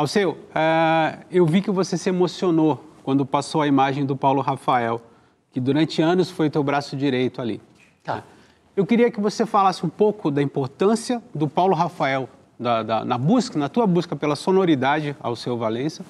Alceu, uh, eu vi que você se emocionou quando passou a imagem do Paulo Rafael, que durante anos foi teu braço direito ali. Tá. Eu queria que você falasse um pouco da importância do Paulo Rafael da, da, na busca, na tua busca pela sonoridade ao seu Valença.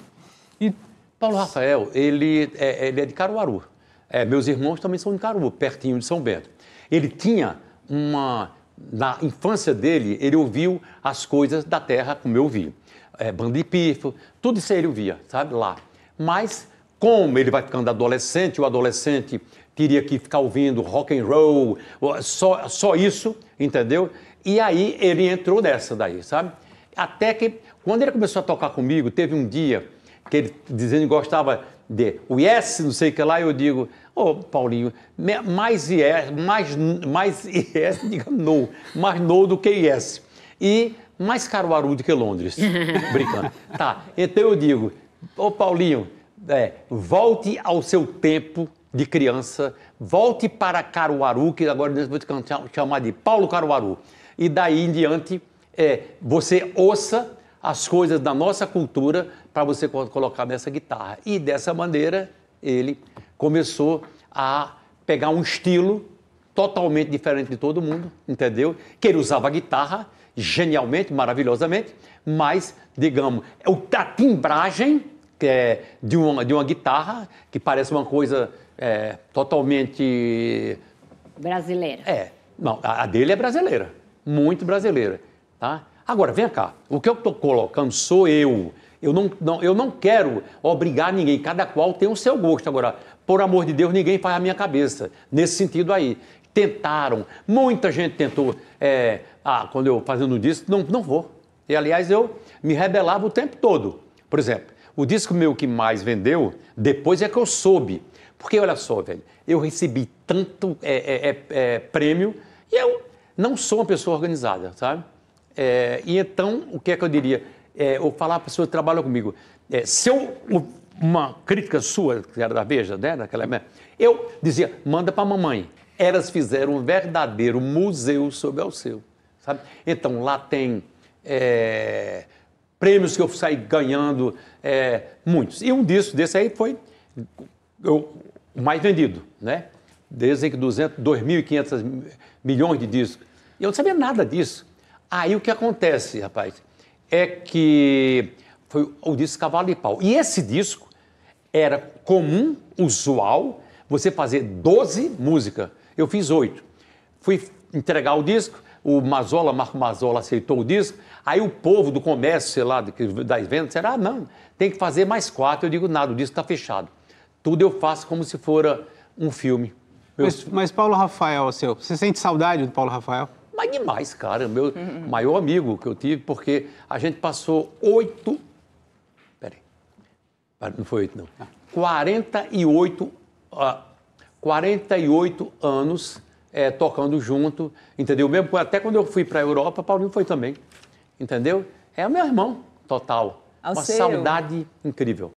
E Paulo Rafael, ele é, ele é de Caruaru. É, meus irmãos também são de Caruaru, pertinho de São Bento. Ele tinha uma na infância dele, ele ouviu as coisas da terra como eu ouvi. É, banda de pifo, tudo isso aí ele ouvia, sabe, lá. Mas, como ele vai ficando adolescente, o adolescente teria que ficar ouvindo rock and roll, só, só isso, entendeu? E aí ele entrou nessa daí, sabe? Até que, quando ele começou a tocar comigo, teve um dia que ele dizendo que gostava de o yes, não sei o que lá, eu digo, ô Paulinho, mais yes, mais, mais yes, diga no, mais no do que yes. E mais Caruaru do que Londres, brincando. Tá, então eu digo, ô Paulinho, é, volte ao seu tempo de criança, volte para Caruaru, que agora eu vou te chamar de Paulo Caruaru e daí em diante é, você ouça as coisas da nossa cultura para você colocar nessa guitarra. E dessa maneira ele começou a pegar um estilo totalmente diferente de todo mundo, entendeu? Que ele usava guitarra genialmente, maravilhosamente, mas, digamos, a timbragem que é de, uma, de uma guitarra que parece uma coisa é, totalmente... Brasileira. É. Não, a dele é brasileira muito brasileira. Tá? Agora, vem cá, o que eu estou colocando sou eu. Eu não, não, eu não quero obrigar ninguém, cada qual tem o seu gosto. Agora, por amor de Deus, ninguém faz a minha cabeça, nesse sentido aí. Tentaram, muita gente tentou. É, ah, quando eu fazendo um disco, não, não vou. E aliás, eu me rebelava o tempo todo. Por exemplo, o disco meu que mais vendeu, depois é que eu soube. Porque olha só, velho, eu recebi tanto é, é, é, é prêmio e eu não sou uma pessoa organizada, sabe? É, e então, o que é que eu diria? É, eu falar para a pessoa que trabalha comigo, é, se eu, uma crítica sua, que era da Veja, né, naquela eu dizia, manda para a mamãe. Elas fizeram um verdadeiro museu sobre o seu, sabe? Então, lá tem é, prêmios que eu saí ganhando, é, muitos. E um disso, desse aí foi o mais vendido, né? Desde que 200, 2.500 milhões de discos. Eu não sabia nada disso. Aí o que acontece, rapaz, é que foi o disco Cavalo de Pau. E esse disco era comum, usual, você fazer 12 músicas. Eu fiz oito. Fui entregar o disco, o Mazola, Marco Mazola aceitou o disco. Aí o povo do comércio, sei lá, das vendas, disseram, ah, não, tem que fazer mais quatro. Eu digo, nada, o disco está fechado. Tudo eu faço como se fora um filme. Mas, mas, Paulo Rafael, seu, você sente saudade do Paulo Rafael? Mas demais, cara. Meu uhum. maior amigo que eu tive, porque a gente passou oito. Peraí. Não foi oito, não. 48, uh, 48 anos é, tocando junto, entendeu? Mesmo até quando eu fui para a Europa, Paulinho foi também, entendeu? É o meu irmão total. Ao Uma seu. saudade incrível.